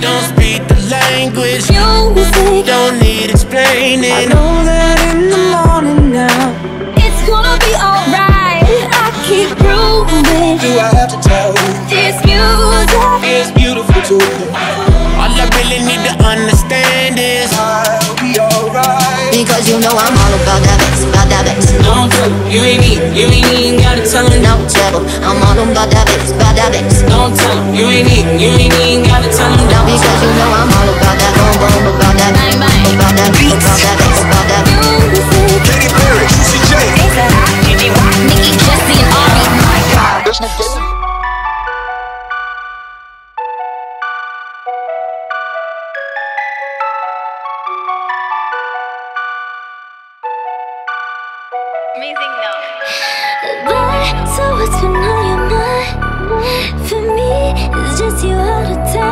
Don't speak the language, Music, don't need explaining. I have to tell you? this music. It's beautiful too. All I really need to understand is I'll be alright. Because you know I'm all about that bass, about that bass. Don't tell him, you ain't need, you ain't even gotta tell him. No trouble, I'm all about that bass, about that bass. Don't tell him, you ain't need, you ain't even gotta tell him. Now because you know I'm all about that boom boom, about that Bang, bang. about that about that Amazing note. But so what's been on your mind? For me, it's just you all the time.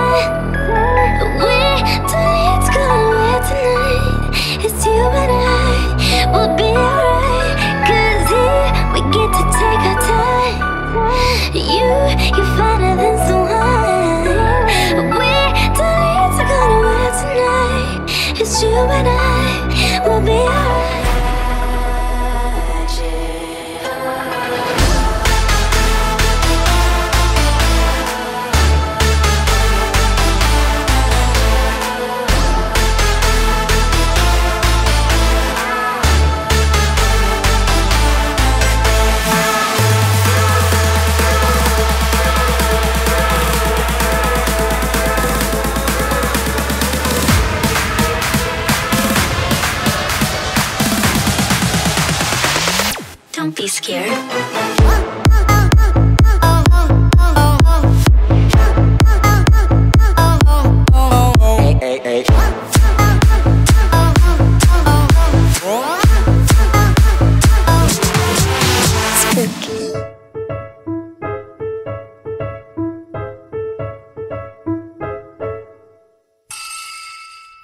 Don't be scared.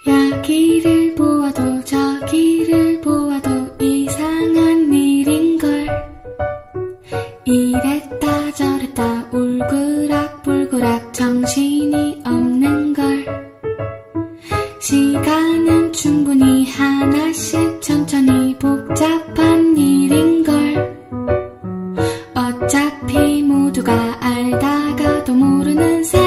여기를 보아도 저기를 시간은 충분히 하나씩 천천히 복잡한 일인걸. 어차피 모두가 알다가도 모르는 세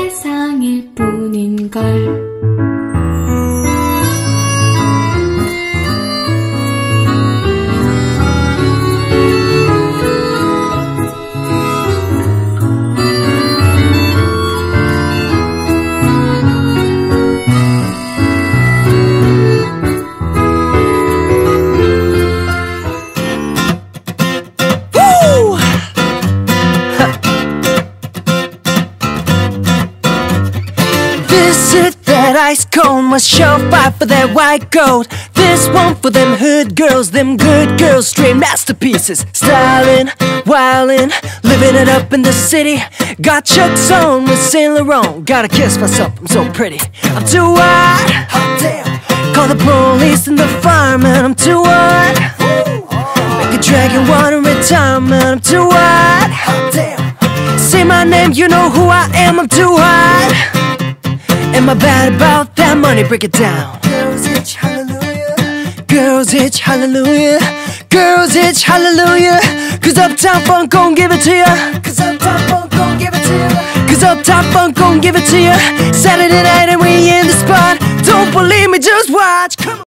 that ice cold must show fight for that white gold. This one for them hood girls, them good girls, straight masterpieces. Styling, wildin', living it up in the city. Got Chuck's on with Saint Laurent. Gotta kiss myself, I'm so pretty. I'm too hot, hot damn. Call the police and the fireman, I'm too hot. Make a dragon a retirement, I'm too hot, hot damn. Say my name, you know who I am, I'm too hot. Am I bad about that money? Break it down. Girls itch hallelujah. Girls itch hallelujah. Girls itch hallelujah. Cause Uptown Funk gon' give it to ya. Cause Uptown Funk gon' give it to ya. Cause Uptown Funk gon' give it to ya. Saturday night and we in the spot. Don't believe me, just watch.